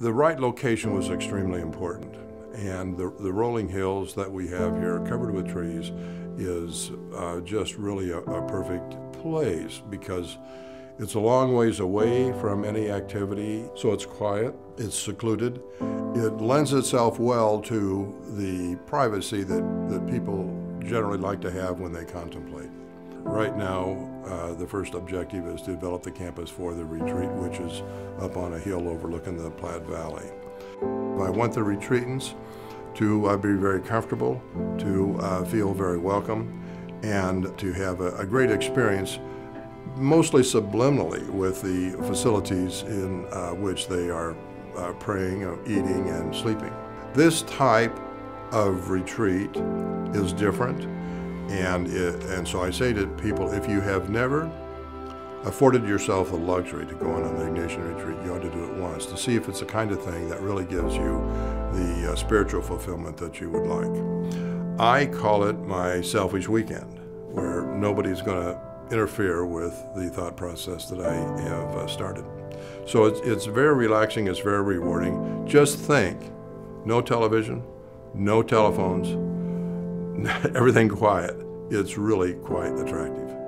The right location was extremely important. And the, the rolling hills that we have here, covered with trees, is uh, just really a, a perfect place because it's a long ways away from any activity, so it's quiet, it's secluded. It lends itself well to the privacy that, that people generally like to have when they contemplate. Right now, uh, the first objective is to develop the campus for the retreat, which is up on a hill overlooking the Platte Valley. I want the retreatants to uh, be very comfortable, to uh, feel very welcome, and to have a, a, great experience, mostly subliminally with the facilities in uh, which they are uh, praying, uh, eating, and sleeping. This type of retreat is different. And, it, and so I say to people, if you have never afforded yourself the luxury to go on an Ignatian retreat, you ought to do it once to see if it's the kind of thing that really gives you the uh, spiritual fulfillment that you would like. I call it my selfish weekend, where nobody's going to interfere with the thought process that I have uh, started. So it's, it's very relaxing, it's very rewarding. Just think no television, no telephones, everything quiet. It's really quite attractive.